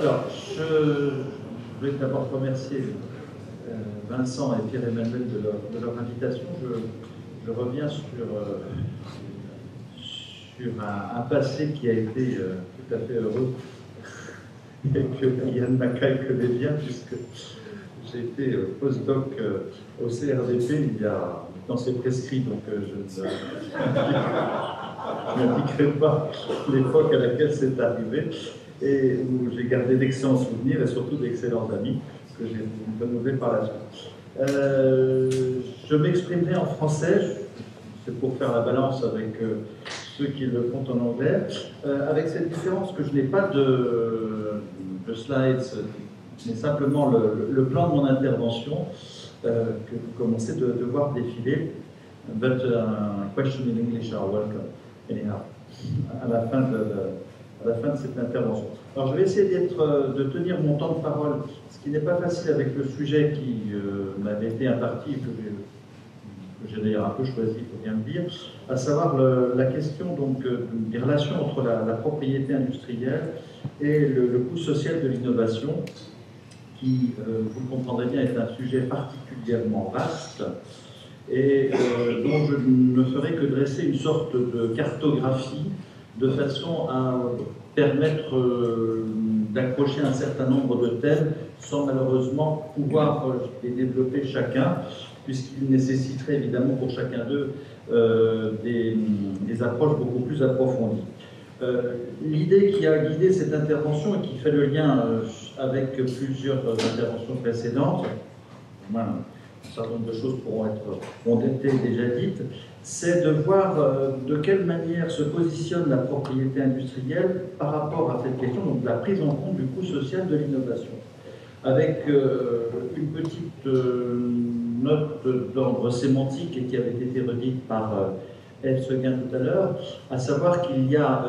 Alors, je voulais d'abord remercier euh, Vincent et Pierre-Emmanuel de, leur, invitation. Je, reviens sur, euh, un, passé qui a été euh, tout à fait heureux et que Yann Mackay connaît bien, puisque j'ai été postdoc au CRDP il y a, dans ses prescrits, donc je n'indiquerai pas l'époque à laquelle c'est arrivé et où j'ai gardé d'excellents souvenirs et surtout d'excellents amis que j'ai renouvelés par la suite. Euh, je m'exprimerai en français, c'est pour faire la balance avec euh, ceux qui le font en anglais, euh, avec cette différence que je n'ai pas de, de, slides, mais simplement le, plan de mon intervention que vous commencez de, de voir défiler. But uh, question in English are welcome, anyhow, à la fin de, à la fin de cette intervention. Alors je vais essayer euh, de tenir mon temps de parole, ce qui n'est pas facile avec le sujet qui euh, m'avait été imparti, que j'ai d'ailleurs un peu choisi, il faut bien le dire, à savoir la question donc, euh, des relations entre la, propriété industrielle et le, coût social de l'innovation, qui, vous le comprendrez bien, est un sujet particulièrement vaste et dont je ne ferai que dresser une sorte de cartographie de façon à permettre euh, d'accrocher un certain nombre de thèmes sans malheureusement pouvoir euh, les développer chacun, puisqu'il nécessiterait évidemment pour chacun d'eux euh, des, approches beaucoup plus approfondies. L'idée qui a guidé cette intervention et qui fait le lien avec plusieurs interventions précédentes, un certain nombre de choses pourront être ont été déjà dites, c'est de voir euh, de quelle manière se positionne la propriété industrielle par rapport à cette question, donc la prise en compte du coût social de l'innovation. Avec euh, une petite euh, note d'ordre sémantique qui avait été redite par Eve Seguin tout à l'heure, à savoir qu'il y a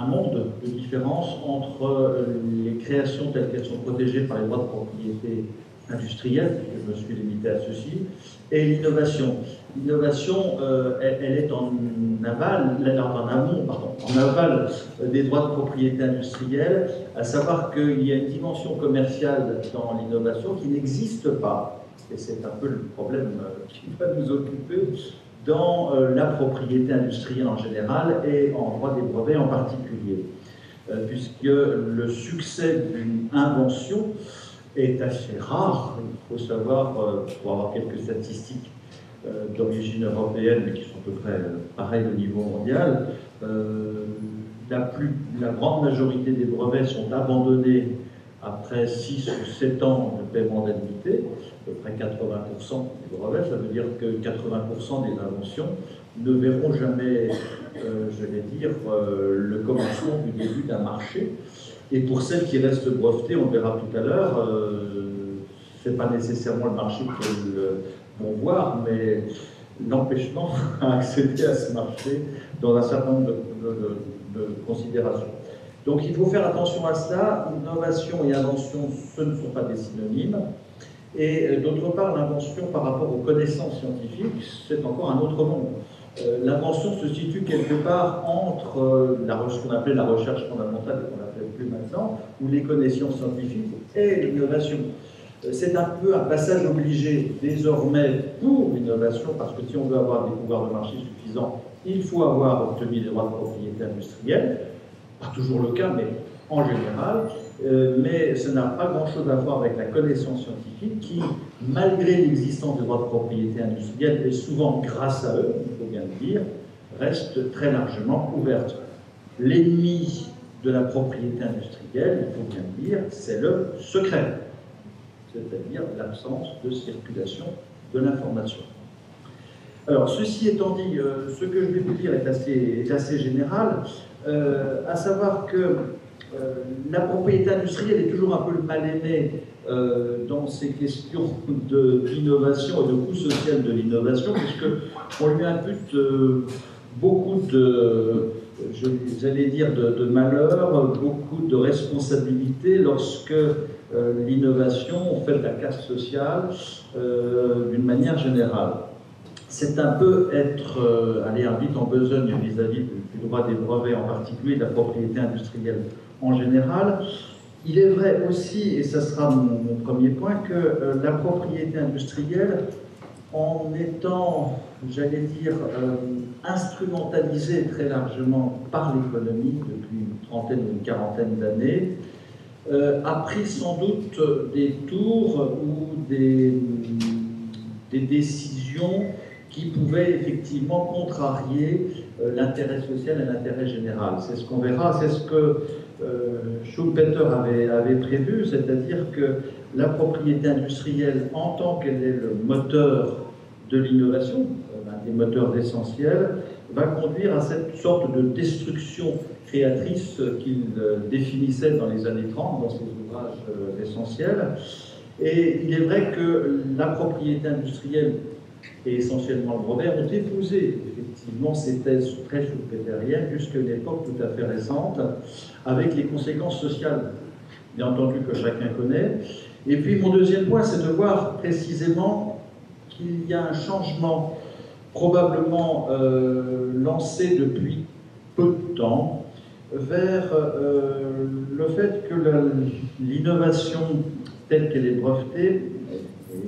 un monde de différence entre les créations telles qu'elles sont protégées par les droits de propriété industrielle, je me suis limité à ceci, et l'innovation. L'innovation, euh, elle, est en aval, en amont, pardon, en aval des droits de propriété industrielle, à savoir qu'il y a une dimension commerciale dans l'innovation qui n'existe pas, et c'est un peu le problème euh, qui va nous occuper dans euh, la propriété industrielle en général et en droit des brevets en particulier, puisque le succès d'une invention est assez rare. Il faut savoir, euh, pour avoir quelques statistiques euh, d'origine européenne, mais qui sont à peu près euh, pareilles au niveau mondial, la, plus, la grande majorité des brevets sont abandonnés après 6 ou 7 ans de paiement d'indemnité, à peu près 80% des brevets, ça veut dire que 80% des inventions ne verront jamais, je vais dire, le commencement du début d'un marché. Et pour celles qui restent brevetées, on verra tout à l'heure, euh, ce n'est pas nécessairement le marché qu'elles vont voir, mais l'empêchement à accéder à ce marché dans un certain nombre de, considérations. Donc il faut faire attention à cela. Innovation et invention, ce ne sont pas des synonymes. Et euh, d'autre part, l'invention par rapport aux connaissances scientifiques, c'est encore un autre monde. Euh, l'invention se situe quelque part entre la, ce qu'on appelait la recherche fondamentale et plus maintenant, ou les connaissances scientifiques et l'innovation. Euh, c'est un peu un passage obligé désormais pour l'innovation, parce que si on veut avoir des pouvoirs de marché suffisants, il faut avoir obtenu des droits de propriété industrielle. Pas toujours le cas, mais en général. Euh, mais ça n'a pas grand-chose à voir avec la connaissance scientifique qui, malgré l'existence des droits de propriété industrielle, et souvent grâce à eux, bien le dire, reste très largement ouverte. L'ennemi de la propriété industrielle, il faut bien le dire, c'est le secret, c'est-à-dire l'absence de circulation de l'information. Alors, ceci étant dit, euh, ce que je vais vous dire est assez, général, euh, à savoir que euh, la propriété industrielle est toujours un peu le mal-aimé dans ces questions d'innovation et de coût social de l'innovation, puisqu'on lui impute beaucoup de j'allais dire, de, malheur, beaucoup de responsabilités lorsque euh, l'innovation fait de la casse sociale euh, d'une manière générale. C'est un peu être, euh, aller vite en besogne vis-à-vis du, droit des brevets en particulier, de la propriété industrielle en général. Il est vrai aussi, et ce sera mon, premier point, que euh, la propriété industrielle, en étant, j'allais dire, euh, instrumentalisée très largement par l'économie depuis une trentaine ou une quarantaine d'années, euh, a pris sans doute des tours ou des, des décisions qui pouvaient effectivement contrarier l'intérêt social et l'intérêt général. C'est ce qu'on verra, c'est ce que Schumpeter avait, prévu, c'est-à-dire que la propriété industrielle, en tant qu'elle est le moteur de l'innovation, un des moteurs essentiels, va conduire à cette sorte de destruction créatrice qu'il euh, définissait dans les années 30 dans ses ouvrages euh, essentiels. Et il est vrai que la propriété industrielle et essentiellement le brevet ont épousé effectivement ces thèses très schumpeteriennes jusqu'à une époque tout à fait récente, avec les conséquences sociales, bien entendu, que chacun connaît. Et puis mon deuxième point, c'est de voir précisément qu'il y a un changement probablement euh, lancé depuis peu de temps vers euh, le fait que l'innovation telle qu'elle est brevetée,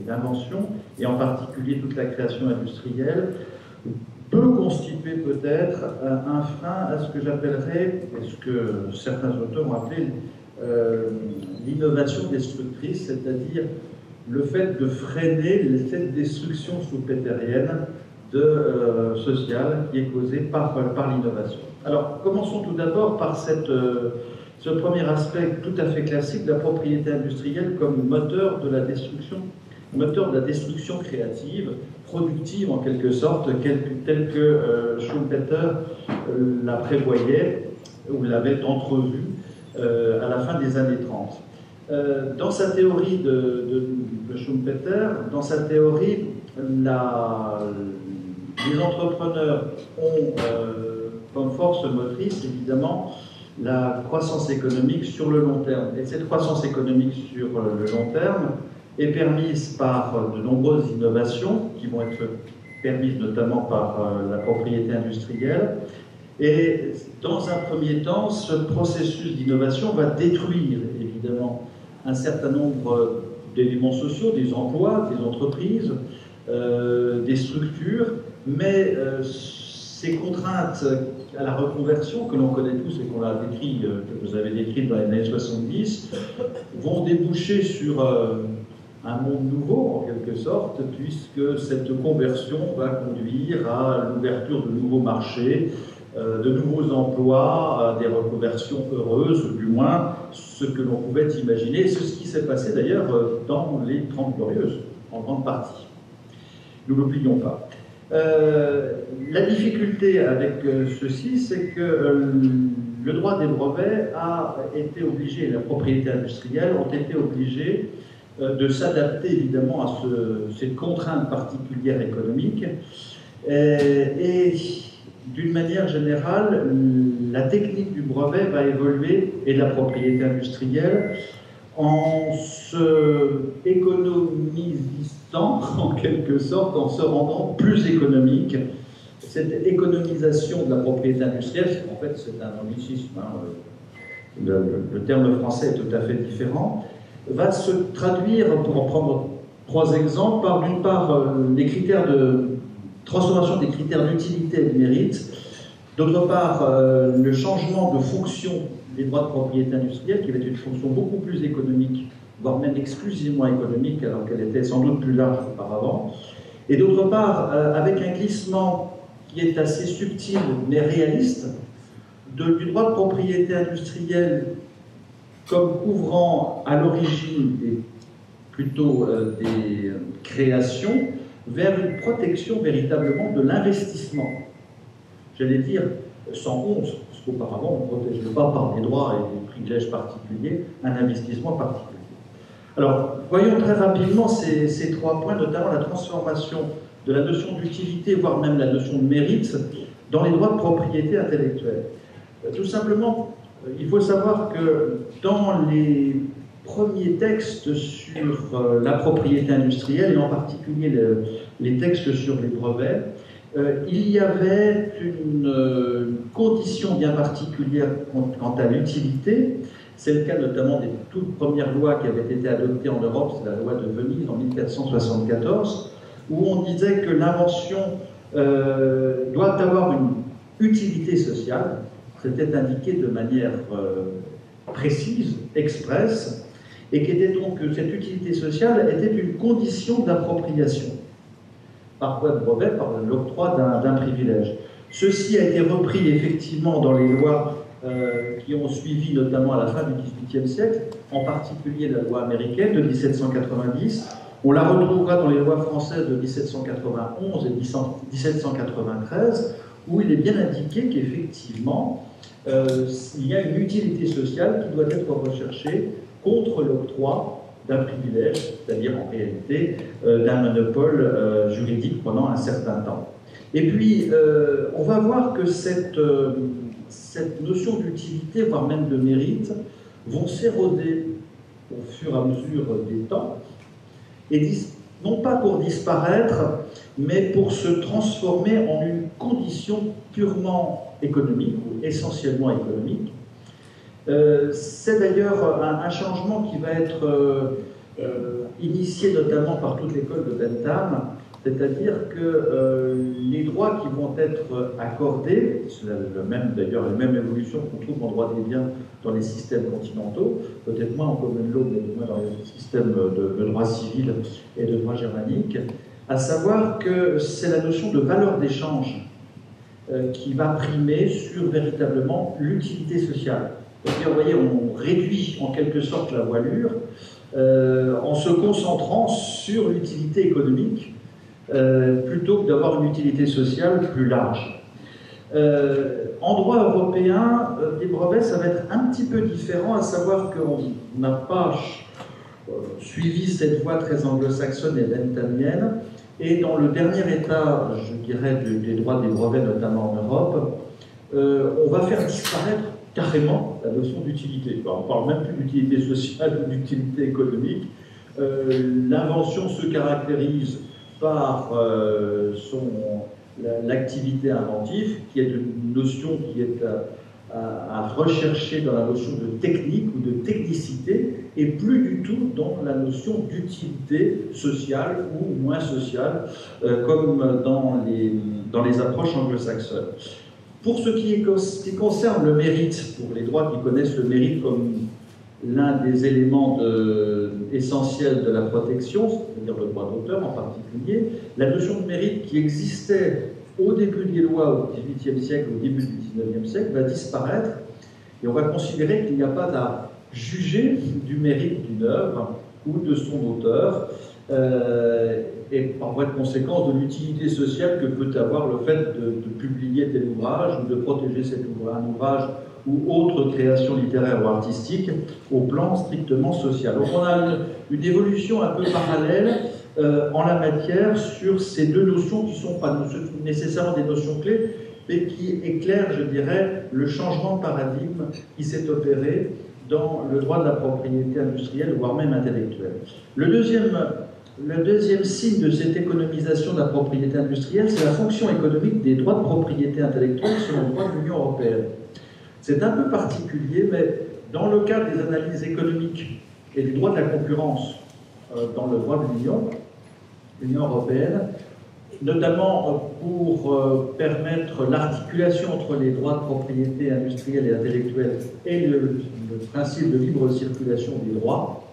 l'invention, et en particulier toute la création industrielle, peut constituer peut-être un frein à ce que j'appellerais, et ce que certains auteurs ont appelé euh, l'innovation destructrice, c'est-à-dire le fait de freiner cette destruction sous-pétérienne de, euh, sociale qui est causée par, par l'innovation. Alors, commençons tout d'abord par euh, ce premier aspect tout à fait classique de la propriété industrielle comme moteur de la destruction moteur de la destruction créative, productive en quelque sorte, tel que euh, Schumpeter euh, la prévoyait ou l'avait entrevue euh, à la fin des années 30. dans sa théorie de, Schumpeter, dans sa théorie, les entrepreneurs ont comme force motrice évidemment la croissance économique sur le long terme. Et cette croissance économique sur le long terme, est permise par de nombreuses innovations qui vont être permises notamment par euh, la propriété industrielle. Et dans un premier temps, ce processus d'innovation va détruire évidemment un certain nombre d'éléments sociaux, des emplois, des entreprises, euh, des structures, mais euh, ces contraintes à la reconversion que l'on connaît tous et qu'on a décrit, que vous avez décrit dans les années 70, vont déboucher sur un monde nouveau en quelque sorte, puisque cette conversion va conduire à l'ouverture de nouveaux marchés, euh, de nouveaux emplois, des reconversions heureuses, du moins ce que l'on pouvait imaginer. C'est ce qui s'est passé d'ailleurs euh, dans les Trente Glorieuses, en grande partie. Nous n'oublions pas. Euh, la difficulté avec ceci, c'est que le droit des brevets a été obligé, la propriété industrielle ont été obligés euh, de s'adapter évidemment à cette contrainte particulière économique. Euh, et, d'une manière générale, la technique du brevet va évoluer et la propriété industrielle en se économisant en quelque sorte, en se rendant plus économique. Cette économisation de la propriété industrielle, en fait c'est un anglicisme, hein, le, terme français est tout à fait différent, va se traduire, pour en prendre trois exemples, par d'une part euh, les critères de transformation des critères d'utilité et de mérite, d'autre part euh, le changement de fonction des droits de propriété industrielle, qui va être une fonction beaucoup plus économique, voire même exclusivement économique, alors qu'elle était sans doute plus large auparavant, et d'autre part euh, avec un glissement qui est assez subtil mais réaliste, du droit de propriété industrielle comme couvrant à l'origine plutôt euh, des créations vers une protection véritablement de l'investissement. J'allais dire sans honte, parce qu'auparavant on ne protégeait pas par des droits et des privilèges particuliers un investissement particulier. Alors, voyons très rapidement ces, trois points, notamment la transformation de la notion d'utilité, voire même la notion de mérite, dans les droits de propriété intellectuelle. Euh, tout simplement euh, il faut savoir que dans les premiers textes sur euh, la propriété industrielle, et en particulier les textes sur les brevets, euh, il y avait une condition bien particulière quant à l'utilité, C'est le cas notamment des toutes premières lois qui avaient été adoptées en Europe, c'est la loi de Venise en 1474, où on disait que l'invention euh, doit avoir une utilité sociale. C'était indiqué de manière euh, précise, expresse, et qu'était donc que cette utilité sociale était une condition d'appropriation par voie de brevet, par l'octroi d'un privilège. Ceci a été repris effectivement dans les lois euh, qui ont suivi notamment à la fin du XVIIIe siècle, en particulier la loi américaine de 1790. On la retrouvera dans les lois françaises de 1791 et 1793, où il est bien indiqué qu'effectivement, euh, il y a une utilité sociale qui doit être recherchée contre l'octroi d'un privilège, c'est-à-dire en réalité euh, d'un monopole euh, juridique pendant un certain temps. Et puis, on va voir que cette, cette notion d'utilité, voire même de mérite, vont s'éroder au fur et à mesure des temps, et non pas pour disparaître, mais pour se transformer en une condition purement économique, ou essentiellement économique, euh, c'est d'ailleurs un, changement qui va être euh, euh, initié notamment par toute l'école de Bentham, c'est-à-dire que les droits qui vont être accordés, c'est d'ailleurs la même évolution qu'on trouve en droit des biens dans les systèmes continentaux, peut-être moins en common law, mais moins dans les systèmes de, droit civil et de droit germanique, à savoir que c'est la notion de valeur d'échange qui va primer sur véritablement l'utilité sociale. Vous voyez, on réduit en quelque sorte la voilure euh, en se concentrant sur l'utilité économique euh, plutôt que d'avoir une utilité sociale plus large. Euh, en droit européen, des brevets, ça va être un petit peu différent, à savoir qu'on n'a pas suivi cette voie très anglo-saxonne et benthamienne, et dans le dernier état, je dirais, des droits des brevets, notamment en Europe, on va faire disparaître carrément la notion d'utilité. On ne parle même plus d'utilité sociale ou d'utilité économique. Euh, l'invention se caractérise par euh, l'activité inventive, qui est une notion qui est à, rechercher dans la notion de technique ou de technicité, et plus du tout dans la notion d'utilité sociale ou moins sociale, euh, comme dans les, dans les approches anglo-saxonnes. Pour ce qui, concerne le mérite, pour les droits qui connaissent le mérite comme l'un des éléments essentiels de la protection, c'est-à-dire le droit d'auteur en particulier, la notion de mérite qui existait au début des lois au XVIIIe siècle, au début du XIXe siècle, va disparaître et on va considérer qu'il n'y a pas à juger du mérite d'une œuvre ou de son auteur. Euh, et par voie de conséquence de l'utilité sociale que peut avoir le fait de, publier tel ouvrage ou de protéger cet un ouvrage ou autre création littéraire ou artistique au plan strictement social. Donc on a une, évolution un peu parallèle euh, en la matière sur ces deux notions qui ne sont pas nécessairement des notions clés, mais qui éclairent, je dirais, le changement de paradigme qui s'est opéré dans le droit de la propriété industrielle, voire même intellectuelle. Le deuxième le deuxième signe de cette économisation de la propriété industrielle, c'est la fonction économique des droits de propriété intellectuelle selon le droit de l'Union européenne. C'est un peu particulier, mais dans le cadre des analyses économiques et du droit de la concurrence euh, dans le droit de l'Union, l'Union européenne, notamment euh, pour euh, permettre l'articulation entre les droits de propriété industrielle et intellectuelle et le principe de libre circulation des droits,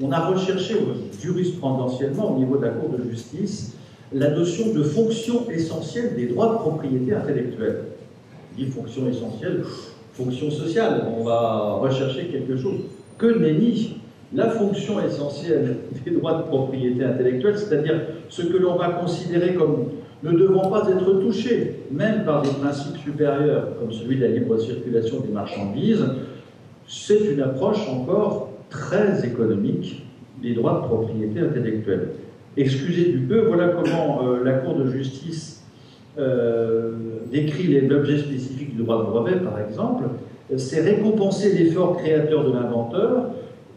on a recherché jurisprudentiellement au niveau de la Cour de justice la notion de fonction essentielle des droits de propriété intellectuelle. dit fonction essentielle, fonction sociale. On va rechercher quelque chose. Que nenni la fonction essentielle des droits de propriété intellectuelle, c'est-à-dire ce que l'on va considérer comme ne devant pas être touchés, même par des principes supérieurs, comme celui de la libre circulation des marchandises, c'est une approche encore très économique des droits de propriété intellectuelle. Excusez du peu, voilà comment euh, la Cour de justice euh, décrit l'objet spécifique du droit de brevet, par exemple. C'est récompenser l'effort créateur de l'inventeur,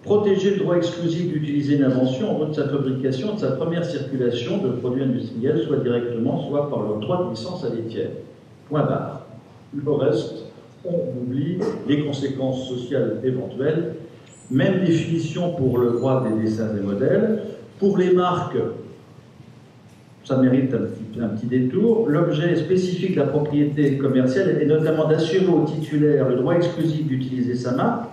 protéger le droit exclusif d'utiliser une invention en mode de sa fabrication, de sa première circulation de produits industriels, soit directement, soit par l'octroi de licence à des. Point barre. Le reste, on oublie les conséquences sociales éventuelles. Même définition pour le droit des dessins des modèles. Pour les marques, ça mérite un un petit détour. L'objet spécifique de la propriété commerciale est notamment d'assurer au titulaire le droit exclusif d'utiliser sa marque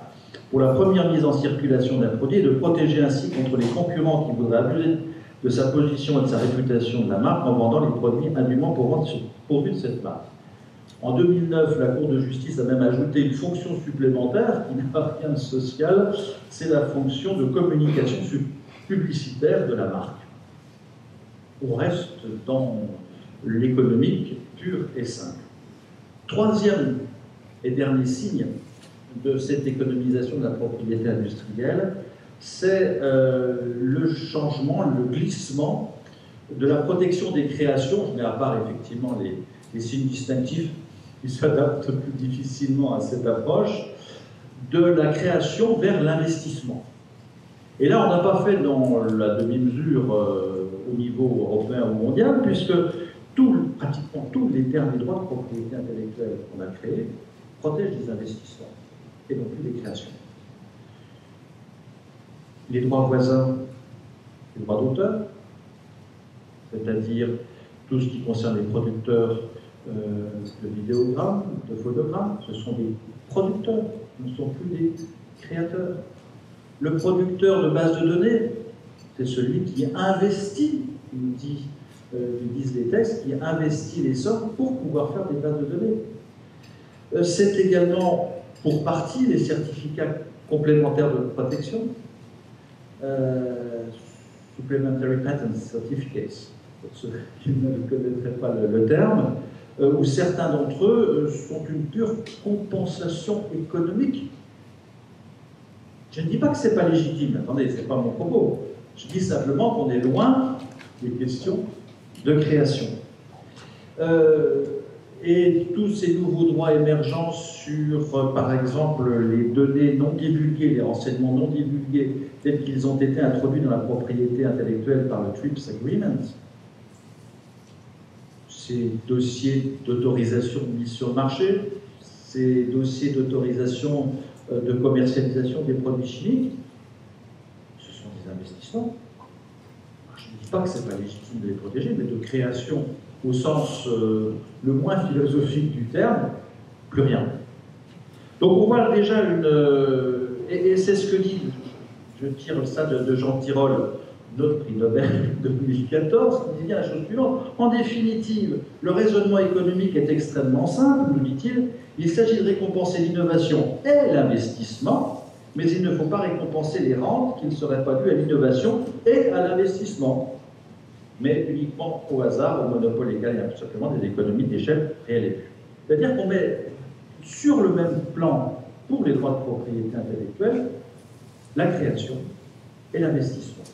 pour la première mise en circulation d'un produit et de protéger ainsi contre les concurrents qui voudraient abuser de sa position et de sa réputation de la marque en vendant les produits indûment pourvus de cette marque. En 2009, la Cour de justice a même ajouté une fonction supplémentaire qui n'a rien de social, c'est la fonction de communication publicitaire de la marque. On reste dans l'économique pur et simple. Troisième et dernier signe de cette économisation de la propriété industrielle, c'est euh, le changement, le glissement de la protection des créations, je à part effectivement les signes distinctifs qui s'adaptent plus difficilement à cette approche, de la création vers l'investissement. Et là, on n'a pas fait dans la demi-mesure euh, au niveau européen ou mondial, puisque pratiquement tous les droits de propriété intellectuelle qu'on a créés protègent les investissements et non plus les créations. Les droits voisins, les droits d'auteur, c'est-à-dire tout ce qui concerne les producteurs euh, de vidéogrammes, de photogrammes, ce sont des producteurs, ce ne sont plus des créateurs. Le producteur de base de données, c'est celui qui investit, nous, dit, euh, disent les textes, qui investit les sommes pour pouvoir faire des bases de données. Euh, c'est également pour partie les certificats complémentaires de protection, euh, Supplementary Patent Certificates, pour ceux qui ne connaîtraient pas le, terme, euh, où certains d'entre eux sont une pure compensation économique. Je ne dis pas que ce n'est pas légitime, attendez, ce n'est pas mon propos. Je dis simplement qu'on est loin des questions de création. Euh, et tous ces nouveaux droits émergents sur, euh, par exemple, les données non divulguées, les renseignements non divulgués, tels qu'ils ont été introduits dans la propriété intellectuelle par le TRIPS Agreement, ces dossiers d'autorisation de mise sur le marché, ces dossiers d'autorisation de commercialisation des produits chimiques, ce sont des investissements. Je ne dis pas que ce n'est pas légitime de les protéger, mais de création au sens euh, le moins philosophique du terme, plus rien. Donc on voit déjà une... Euh, et, c'est ce que dit, je tire ça de, Jean Tirole, notre prix Nobel 2014, qui dit bien la chose suivante. En définitive, le raisonnement économique est extrêmement simple, nous dit-il. Il s'agit de récompenser l'innovation et l'investissement, mais il ne faut pas récompenser les rentes qui ne seraient pas dues à l'innovation et à l'investissement mais uniquement au hasard, au monopole a tout simplement des économies d'échelle réelles et vues. C'est-à-dire qu'on met sur le même plan, pour les droits de propriété intellectuelle, la création et l'investissement.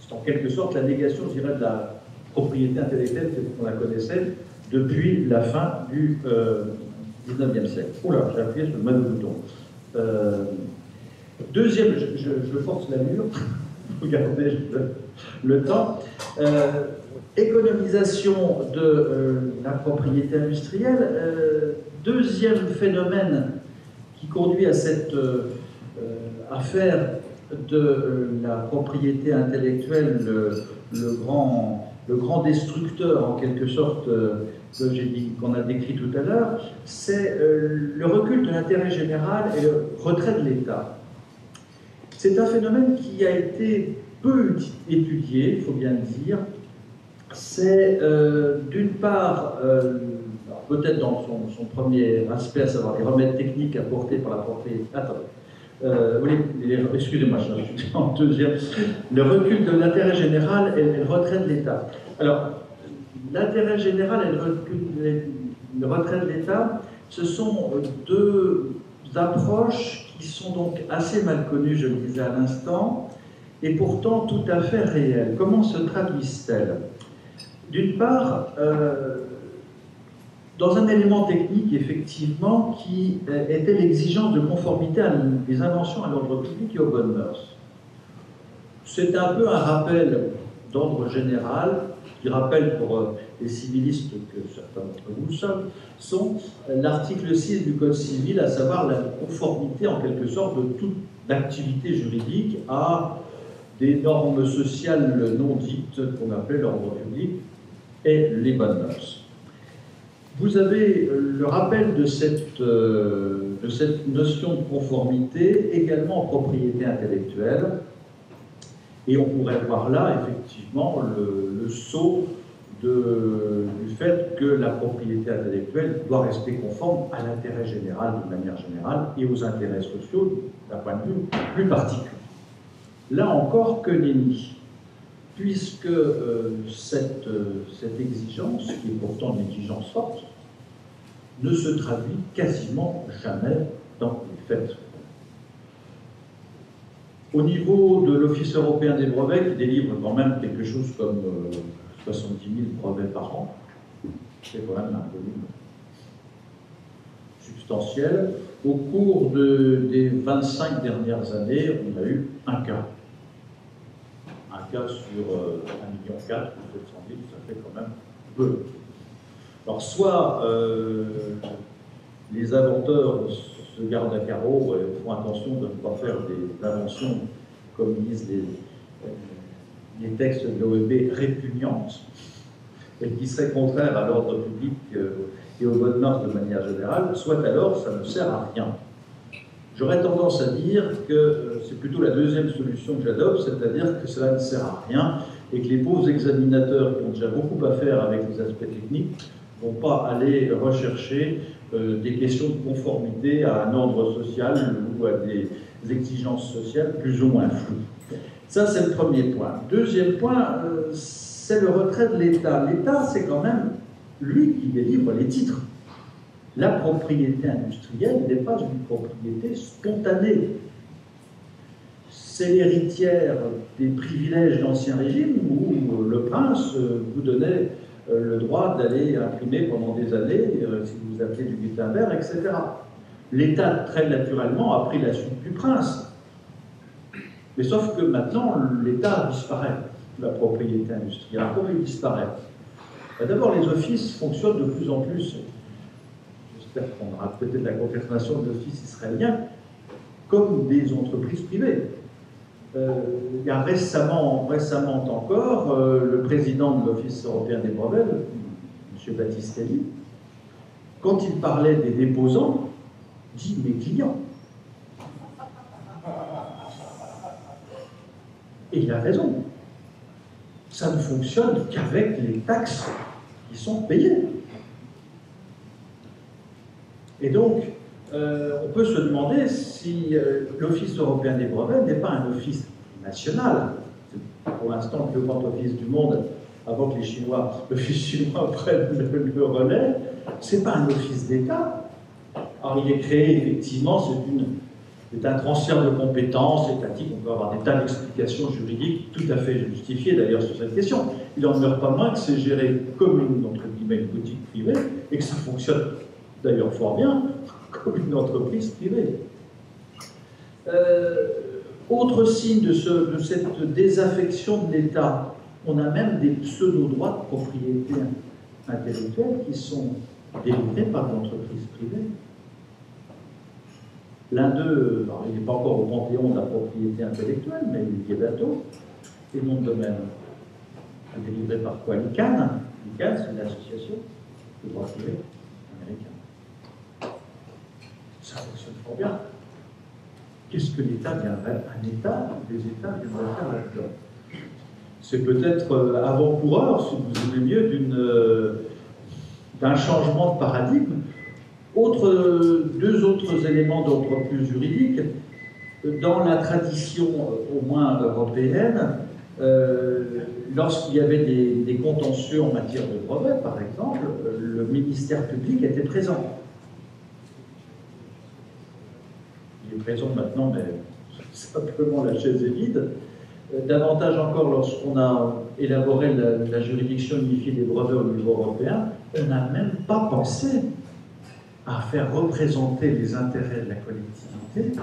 C'est en quelque sorte la négation, je dirais, de la propriété intellectuelle telle qu'on la connaissait depuis la fin du euh, 19e siècle. Oula, j'ai appuyé sur le même bouton. Euh, deuxième, je, force la mur, regardez le temps. Euh, économisation de euh, la propriété industrielle. Deuxième phénomène qui conduit à cette affaire de la propriété intellectuelle, le, grand, le grand destructeur en quelque sorte qu'on a décrit tout à l'heure, c'est le recul de l'intérêt général et le retrait de l'État. C'est un phénomène qui a été peu étudié, il faut bien le dire, c'est euh, d'une part, euh, peut-être dans son, premier aspect, à savoir les remèdes techniques apportés par la propriété. Attendez. Euh, excusez-moi, je suis en deuxième. Le recul de l'intérêt général et le retrait de l'État. Alors, l'intérêt général et le, retrait de l'État, ce sont deux approches qui sont donc assez mal connues, je le disais à l'instant, et pourtant tout à fait réelles. Comment se traduisent-elles? D'une part, euh, dans un élément technique, effectivement, qui euh, était l'exigence de conformité des inventions à l'ordre public et aux bonnes mœurs. C'est un peu un rappel d'ordre général, qui rappelle pour euh, les civilistes que certains d'entre vous le sont l'article 6 du Code civil, à savoir la conformité en quelque sorte de toute activité juridique à des normes sociales non dites qu'on appelle l'ordre public et les bonnes mœurs. Vous avez le rappel de cette, euh, de cette notion de conformité également en propriété intellectuelle, et on pourrait voir là effectivement le, saut du fait que la propriété intellectuelle doit rester conforme à l'intérêt général de manière générale et aux intérêts sociaux d'un point de vue plus particulier. Là encore, que nenni, puisque euh, cette, euh, cette exigence, qui est pourtant une exigence forte, ne se traduit quasiment jamais dans les faits. Au niveau de l'Office européen des brevets, qui délivre quand même quelque chose comme 70 euh, 000 brevets par an, c'est quand même un volume substantiel. Au cours de, des 25 dernières années, on a eu un cas. Un cas sur euh, 1,4 million, 700 000, ça fait quand même peu. Alors, soit euh, les inventeurs se gardent à carreau et font attention de ne pas faire des inventions, comme disent les, euh, les textes de l'OEB, répugnantes, et qui seraient contraires à l'ordre public euh, et aux bonnes mœurs de manière générale, soit alors ça ne sert à rien. J'aurais tendance à dire que euh, c'est plutôt la deuxième solution que j'adopte, c'est-à-dire que cela ne sert à rien et que les pauvres examinateurs qui ont déjà beaucoup à faire avec les aspects techniques ne vont pas aller rechercher euh, des questions de conformité à un ordre social ou à des exigences sociales plus ou moins floues. Ça, c'est le premier point. Deuxième point, euh, c'est le retrait de l'État. L'État, c'est quand même lui qui délivre les titres. La propriété industrielle n'est pas une propriété spontanée. C'est l'héritière des privilèges d'Ancien Régime où le prince vous donnait euh, le droit d'aller imprimer pendant des années, euh, si vous appelez du Gutenberg, etc. L'État, très naturellement, a pris la suite du prince. Mais sauf que maintenant, l'État disparaît, la propriété industrielle. Comment il disparaît ben, D'abord, les offices fonctionnent de plus en plus j'espère qu'on aura peut-être la confirmation de l'Office israélien, comme des entreprises privées. Euh, il y a récemment, récemment encore, euh, le président de l'Office européen des brevets, M. Battistelli, quand il parlait des déposants, dit mes clients. Et il a raison. Ça ne fonctionne qu'avec les taxes qui sont payées. Et donc, euh, on peut se demander si euh, l'Office européen des brevets n'est pas un office national. C'est pour l'instant le plus grand office du monde, avant que les Chinois, l'office chinois prenne le, relais. Ce n'est pas un office d'État. Alors, il est créé, effectivement, c'est un transfert de compétences étatiques. On peut avoir des tas d'explications juridiques tout à fait justifiées d'ailleurs sur cette question. Il n'en meurt pas moins que c'est géré comme une, entre guillemets, une boutique privée et que ça fonctionne d'ailleurs fort bien, comme une entreprise privée. Euh, autre signe de, ce, de, cette désaffection de l'État, on a même des pseudo-droits de propriété intellectuelle qui sont délivrés par l'entreprise privée. L'un d'eux, il n'est pas encore au panthéon de la propriété intellectuelle, mais il y est bientôt, et nom de domaine. Délivré par quoi L'ICANN. L'ICANN, c'est une association de droit privé ça fonctionne fort bien. Qu'est-ce que l'État viendrait Un État, des États viendraient faire là-dedans? C'est peut-être euh, avant-coureur, si vous voulez mieux, euh, d'un changement de paradigme. Autre, euh, deux autres éléments d'ordre plus juridique. Dans la tradition, au moins européenne, lorsqu'il y avait des, des, contentieux en matière de brevets, par exemple, le ministère public était présent. Présent maintenant, mais simplement la chaise est vide. Euh, davantage encore, lorsqu'on a élaboré la, la, juridiction unifiée des brevets au niveau européen, on n'a même pas pensé à faire représenter les intérêts de la collectivité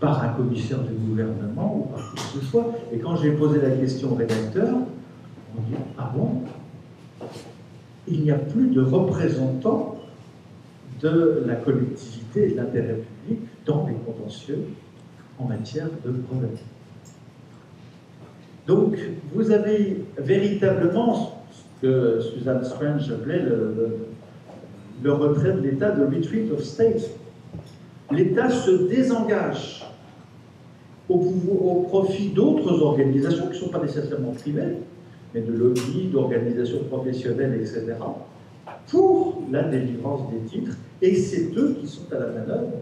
par un commissaire du gouvernement ou par qui que ce soit. Et quand j'ai posé la question au rédacteur, On dit, ah bon? Il n'y a plus de représentants de la collectivité et de l'intérêt public dans les contentieux en matière de brevet. Donc, vous avez véritablement ce que Suzanne Strange appelait le, retrait de l'État, de retreat of state. L'État se désengage au, au profit d'autres organisations qui ne sont pas nécessairement privées, mais de lobbies, d'organisations professionnelles, etc., pour la délivrance des titres, et c'est eux qui sont à la manœuvre,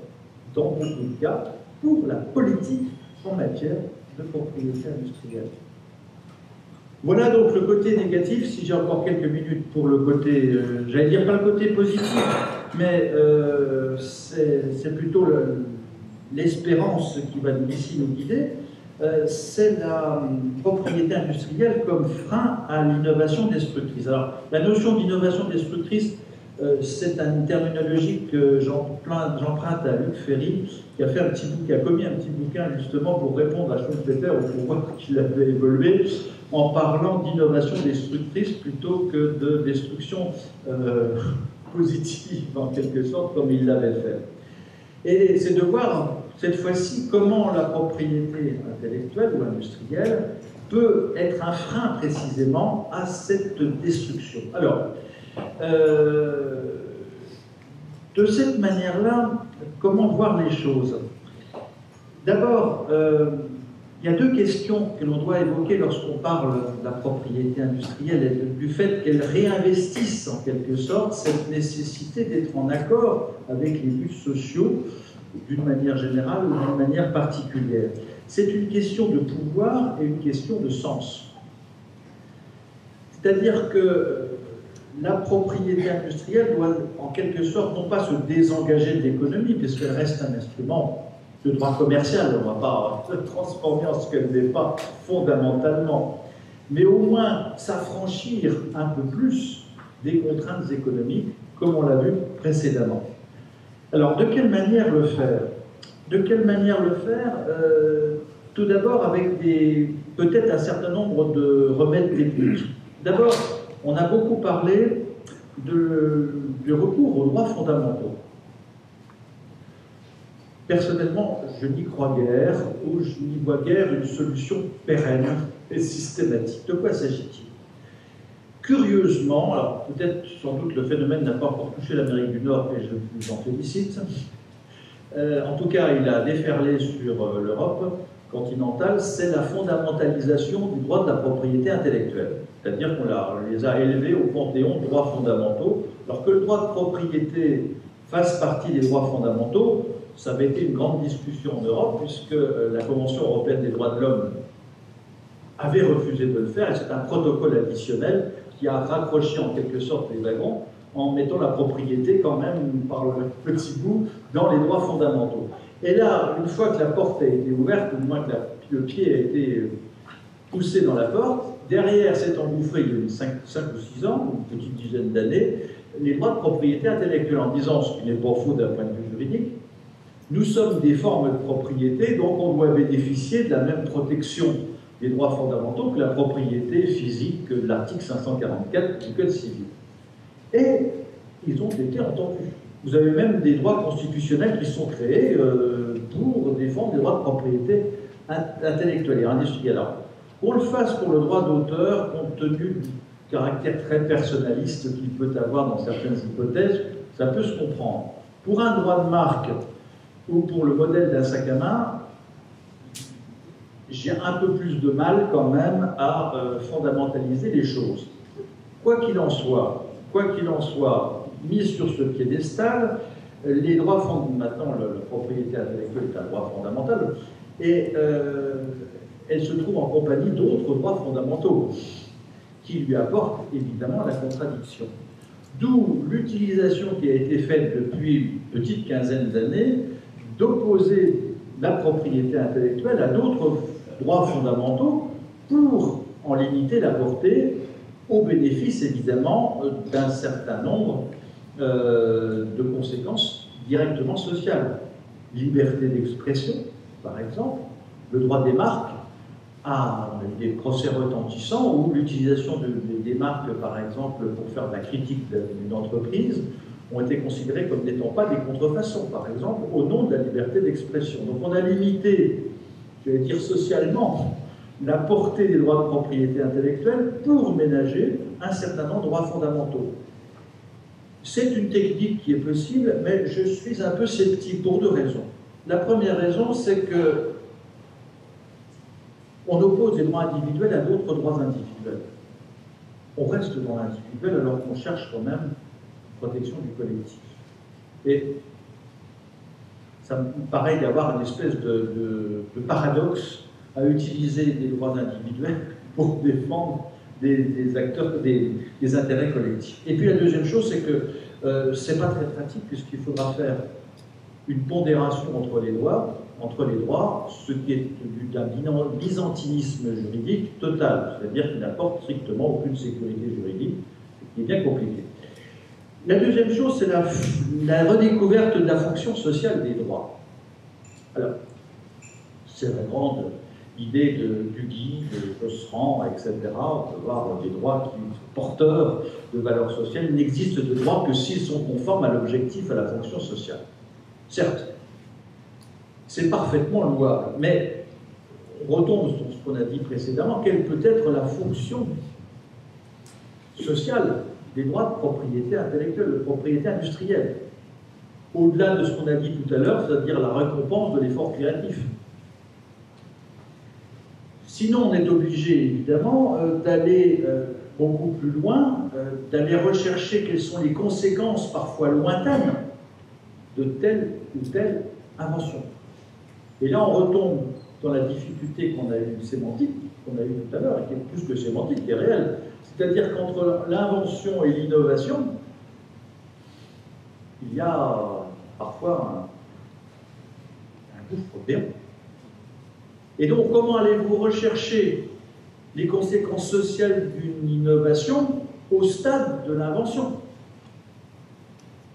dans beaucoup de cas, pour la politique en matière de propriété industrielle. Voilà donc le côté négatif, si j'ai encore quelques minutes pour le côté, euh, j'allais dire pas le côté positif, mais euh, c'est plutôt l'espérance qui va ici nous guider, euh, c'est la propriété industrielle comme frein à l'innovation destructrice. Alors, la notion d'innovation destructrice, c'est une terminologie que j'emprunte à Luc Ferry, qui a, fait un petit qui a commis un petit bouquin justement pour répondre à Schumpeter au pouvoir qu'il avait évolué en parlant d'innovation destructrice plutôt que de destruction euh, positive, en quelque sorte, comme il l'avait fait. Et c'est de voir cette fois-ci comment la propriété intellectuelle ou industrielle peut être un frein précisément à cette destruction. Alors, euh, de cette manière-là, comment voir les choses D'abord, euh, il y a deux questions que l'on doit évoquer lorsqu'on parle de la propriété industrielle et du fait qu'elle réinvestisse en quelque sorte cette nécessité d'être en accord avec les buts sociaux d'une manière générale ou d'une manière particulière. C'est une question de pouvoir et une question de sens. C'est-à-dire que la propriété industrielle doit en quelque sorte non pas se désengager de l'économie, puisqu'elle reste un instrument de droit commercial, on ne va pas se transformer en ce qu'elle n'est pas fondamentalement, mais au moins s'affranchir un peu plus des contraintes économiques, comme on l'a vu précédemment. Alors, de quelle manière le faire? De quelle manière le faire? Euh, Tout d'abord avec peut-être un certain nombre de remèdes techniques. D'abord, on a beaucoup parlé du recours aux droits fondamentaux. Personnellement, je n'y crois guère, ou je n'y vois guère une solution pérenne et systématique. De quoi s'agit-il? Curieusement, alors peut-être sans doute le phénomène n'a pas encore touché l'Amérique du Nord, et je vous en félicite. Euh, en tout cas, il a déferlé sur euh, l'Europe continentale, c'est la fondamentalisation du droit de la propriété intellectuelle. C'est-à-dire qu'on les a élevés au panthéon de droits fondamentaux, alors que le droit de propriété fasse partie des droits fondamentaux, ça avait été une grande discussion en Europe, puisque euh, la Convention européenne des droits de l'homme avait refusé de le faire, et c'est un protocole additionnel qui a raccroché en quelque sorte les wagons en mettant la propriété quand même par le petit bout dans les droits fondamentaux. Et là, une fois que la porte a été ouverte, ou moins que le pied a été euh, poussé dans la porte, derrière s'est engouffré il y a 5, 5 ou 6 ans, une petite dizaine d'années, les droits de propriété intellectuelle, en disant, ce qui n'est pas faux d'un point de vue juridique, nous sommes des formes de propriété, donc on doit bénéficier de la même protection des droits fondamentaux que la propriété physique de l'article 544 du Code civil. Et ils ont été entendus. Vous avez même des droits constitutionnels qui sont créés euh, pour défendre les droits de propriété intellectuelle et industrielle. Alors, qu'on le fasse pour le droit d'auteur, compte tenu du caractère très personnaliste qu'il peut avoir dans certaines hypothèses, ça peut se comprendre. Pour un droit de marque, ou pour le modèle d'un sac à main, j'ai un peu plus de mal quand même à euh, fondamentaliser les choses. Quoi qu'il en soit, quoi qu'il en soit, mis sur ce piédestal, les droits fondamentaux, maintenant la propriété intellectuelle est un droit fondamental, et euh, elle se trouve en compagnie d'autres droits fondamentaux qui lui apportent évidemment la contradiction. D'où l'utilisation qui a été faite depuis une petite quinzaine d'années d'opposer la propriété intellectuelle à d'autres droits fondamentaux pour en limiter la portée au bénéfice évidemment d'un certain nombre euh, de conséquences directement sociales. Liberté d'expression, par exemple, le droit des marques à des procès retentissants ou l'utilisation de, des marques, par exemple, pour faire de la critique d'une entreprise, ont été considérées comme n'étant pas des contrefaçons, par exemple, au nom de la liberté d'expression. Donc on a limité, je vais dire socialement, la portée des droits de propriété intellectuelle pour ménager un certain nombre de droits fondamentaux. C'est une technique qui est possible, mais je suis un peu sceptique pour deux raisons. La première raison, c'est que on oppose des droits individuels à d'autres droits individuels. On reste dans l'individuel alors qu'on cherche quand même protection du collectif. Et ça me paraît y avoir une espèce de, paradoxe à utiliser des droits individuels pour défendre des, acteurs, des, intérêts collectifs. Et puis la deuxième chose, c'est que euh, ce n'est pas très pratique puisqu'il faudra faire une pondération entre les droits, entre les droits, ce qui est d'un byzantinisme juridique total, c'est-à-dire qui n'apporte strictement aucune sécurité juridique, ce qui est bien compliqué. La deuxième chose, c'est la, redécouverte de la fonction sociale des droits. Alors, c'est la grande idée de Duguy, de Josserand, etc. On peut voir des droits qui sont porteurs de valeurs sociales. Il n'existe de droits que s'ils sont conformes à l'objectif, à la fonction sociale. Certes, c'est parfaitement louable, mais on retombe sur ce qu'on a dit précédemment, quelle peut être la fonction sociale des droits de propriété intellectuelle, de propriété industrielle? Au-delà de ce qu'on a dit tout à l'heure, c'est-à-dire la récompense de l'effort créatif. Sinon, on est obligé, évidemment, euh, d'aller euh, beaucoup plus loin, euh, d'aller rechercher quelles sont les conséquences parfois lointaines de telle ou telle invention. Et là, on retombe dans la difficulté qu'on a eue sémantique, qu'on a eue tout à l'heure, et qui est plus que sémantique, qui est réelle. C'est-à-dire qu'entre l'invention et l'innovation, il y a parfois un, un gouffre béant. Et donc, comment allez-vous rechercher les conséquences sociales d'une innovation au stade de l'invention?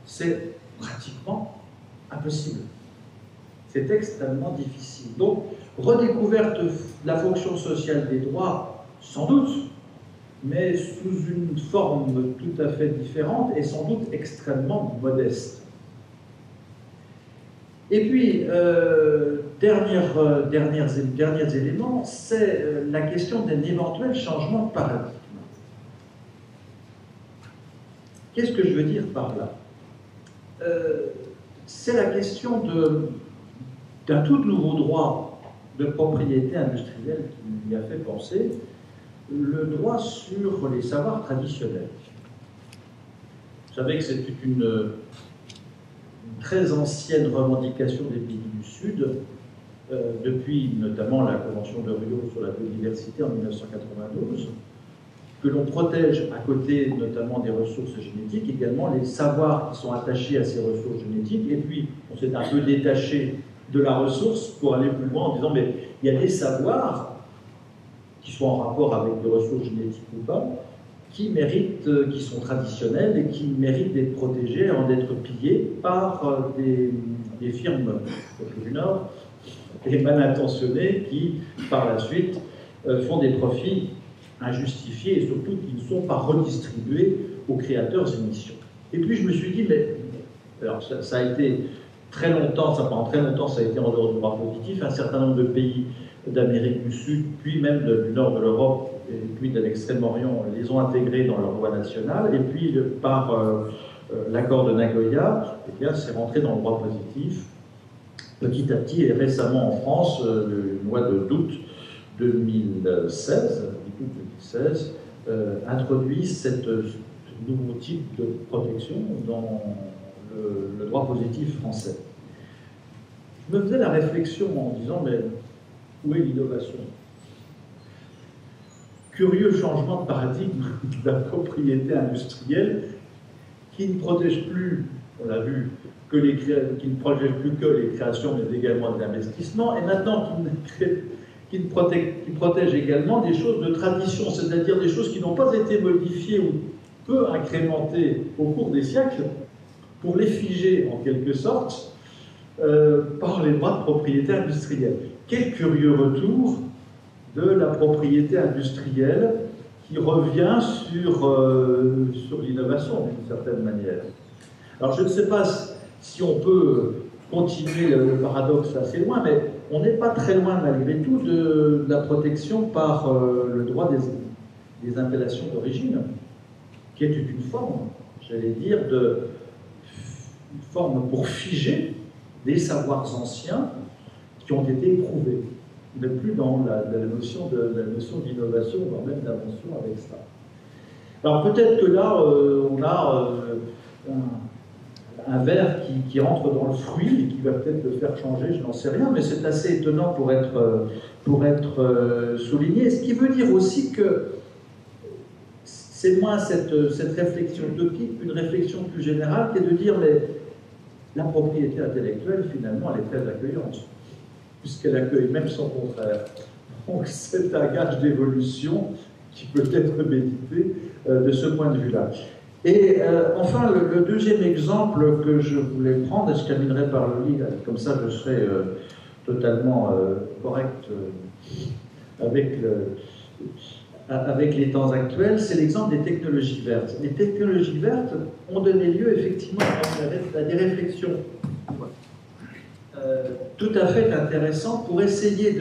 C'est pratiquement impossible. C'est extrêmement difficile. Donc, redécouverte de la fonction sociale des droits, sans doute, mais sous une forme tout à fait différente et sans doute extrêmement modeste. Et puis, euh, dernière, euh, derniers, éléments, c'est euh, la question d'un éventuel changement de paradigme. Qu'est-ce que je veux dire par là? C'est la question d'un tout nouveau droit de propriété industrielle qui m'y a fait penser, le droit sur les savoirs traditionnels. Vous savez que c'est une, très ancienne revendication des pays du Sud, euh, depuis notamment la Convention de Rio sur la biodiversité en 1992, que l'on protège à côté notamment des ressources génétiques, également les savoirs qui sont attachés à ces ressources génétiques, et puis on s'est un peu détaché de la ressource pour aller plus loin en disant mais il y a des savoirs qui soient en rapport avec des ressources génétiques ou pas, qui méritent, euh, qui sont traditionnelles et qui méritent d'être protégées avant d'être pillées par euh, des, firmes du Nord et mal intentionnées qui, par la suite, euh, font des profits injustifiés et surtout qui ne sont pas redistribués aux créateurs émissions. Et puis je me suis dit, alors ça, a été très longtemps, ça pendant très longtemps, ça a été en dehors du droit positif, un certain nombre de pays d'Amérique du Sud, puis même du nord de l'Europe, et puis de l'Extrême-Orient, les ont intégrés dans leur loi nationale, et puis par euh, euh, l'accord de Nagoya, eh c'est rentré dans le droit positif petit à petit, et récemment en France, euh, une loi d'août 2016, 2016 introduit cette, ce nouveau type de protection dans le, le droit positif français. Je me faisais la réflexion en disant, mais où est l'innovation? Curieux changement de paradigme de la propriété industrielle qui ne protège plus, on l'a vu, qui ne protège plus que les créations, mais également de l'investissement, et maintenant qui, qui protège également des choses de tradition, c'est-à-dire des choses qui n'ont pas été modifiées ou peu incrémentées au cours des siècles, pour les figer en quelque sorte euh, par les droits de propriété industrielle. Quel curieux retour de la propriété industrielle qui revient sur, euh, sur l'innovation d'une certaine manière. Alors je ne sais pas on peut continuer le paradoxe assez loin, mais on n'est pas très loin malgré tout de, la protection par euh, le droit des, des appellations d'origine, qui est une forme, j'allais dire, de une forme pour figer des savoirs anciens qui ont été éprouvés. N'est plus dans la, la notion d'innovation, voire même d'invention avec ça. Alors peut-être que là, euh, on a euh, verre qui, qui, entre dans le fruit et qui va peut-être le faire changer, je n'en sais rien, mais c'est assez étonnant pour être, euh, pour être souligné. Ce qui veut dire aussi que c'est moins cette, cette réflexion utopique, une réflexion plus générale, qui est de dire, mais la propriété intellectuelle, finalement, elle est très accueillante, puisqu'elle accueille même son contraire. Donc c'est un gage d'évolution qui peut être médité euh, de ce point de vue-là. Et euh, enfin, le, deuxième exemple que je voulais prendre, et je terminerai par le lire, comme ça je serai euh, totalement correct avec avec les temps actuels, c'est l'exemple des technologies vertes. Les technologies vertes ont donné lieu effectivement à des réflexions euh, tout à fait intéressantes pour essayer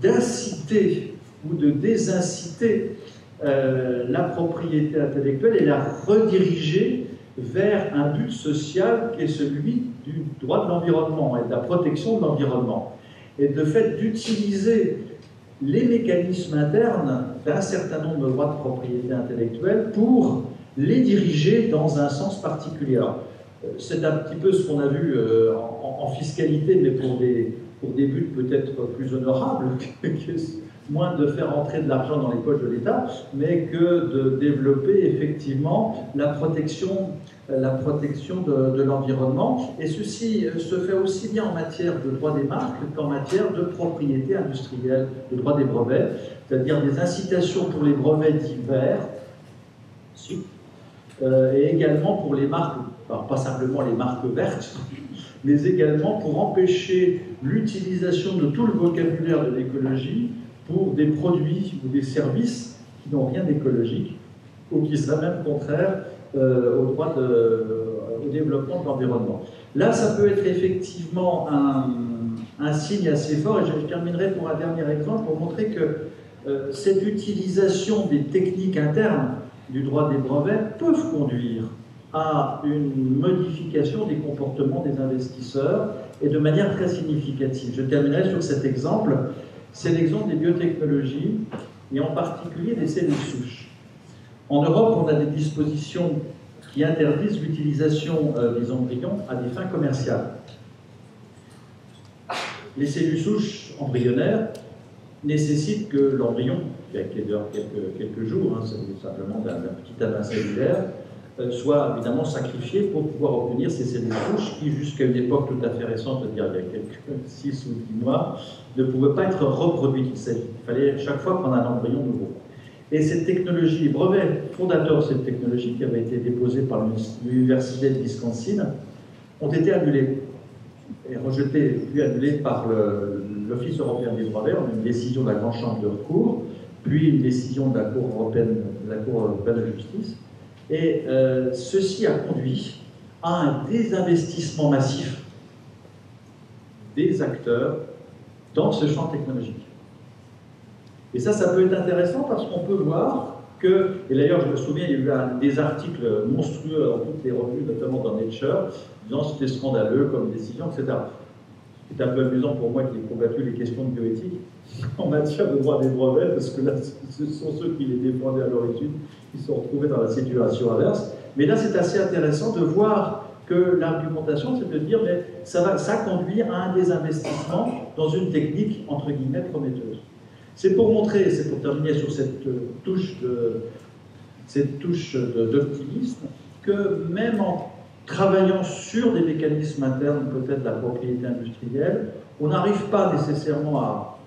d'inciter ou de désinciter euh, la propriété intellectuelle et la rediriger vers un but social qui est celui du droit de l'environnement et de la protection de l'environnement. Et de fait d'utiliser les mécanismes internes d'un certain nombre de droits de propriété intellectuelle pour les diriger dans un sens particulier. Euh, c'est un petit peu ce qu'on a vu euh, en, fiscalité, mais pour des, pour des buts peut-être plus honorables, moins de faire entrer de l'argent dans les poches de l'État, mais que de développer effectivement la protection, la protection de, l'environnement. Et ceci euh, se fait aussi bien en matière de droit des marques qu'en matière de propriété industrielle, de droit des brevets, c'est-à-dire des incitations pour les brevets divers, euh, et également pour les marques, pas simplement les marques vertes, mais également pour empêcher l'utilisation de tout le vocabulaire de l'écologie pour des produits ou des services qui n'ont rien d'écologique ou qui seraient même contraires euh, au droit euh, au développement de l'environnement. Là, ça peut être effectivement un, un, signe assez fort, et je terminerai pour un dernier exemple pour montrer que euh, cette utilisation des techniques internes du droit des brevets peuvent conduire à une modification des comportements des investisseurs et de manière très significative. Je terminerai sur cet exemple c'est l'exemple des biotechnologies et en particulier des cellules souches. En Europe, on a des dispositions qui interdisent l'utilisation euh, des embryons à des fins commerciales. Les cellules souches embryonnaires nécessitent que l'embryon, qui a quelques, quelques jours, hein, c'est simplement d'un petit amas cellulaire, soit évidemment sacrifié pour pouvoir obtenir ces cellules souches qui, jusqu'à une époque tout à fait récente, c'est-à-dire il y a quelques 6 ou 10 mois, ne pouvaient pas être reproduites. Il fallait chaque fois prendre un embryon nouveau. Et cette technologie, les brevets fondateurs de cette technologie, qui avait été déposés par l'Université de Wisconsin, ont été annulés et rejetés, puis annulés par l'Office européen des brevets, en une décision de la Grande Chambre de recours, puis une décision de la Cour européenne de, la Cour européenne de justice. Et euh, ceci a conduit à un désinvestissement massif des acteurs dans ce champ technologique. Et ça, ça peut être intéressant parce qu'on peut voir que, et d'ailleurs je me souviens, il y a eu des articles monstrueux dans toutes les revues, notamment dans Nature, disant que c'était scandaleux comme décision, etc. C'est un peu amusant pour moi qui ai combattu les questions de bioéthique en matière de droit des brevets, parce que là, ce sont ceux qui les défendaient à l'origine qui sont retrouvés dans la situation inverse. Mais là, c'est assez intéressant de voir que l'argumentation, c'est de dire, mais ça va ça conduit à un désinvestissement dans une technique, entre guillemets, prometteuse. C'est pour montrer, c'est pour terminer sur cette touche de, cette touche d'optimisme, que même en travaillant sur des mécanismes internes, peut-être la propriété industrielle, on n'arrive pas nécessairement à,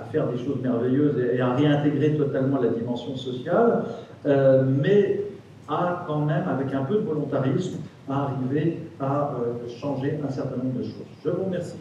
à, faire des choses merveilleuses et, à réintégrer totalement la dimension sociale, euh, mais à quand même, avec un peu de volontarisme, à arriver à euh, changer un certain nombre de choses. Je vous remercie.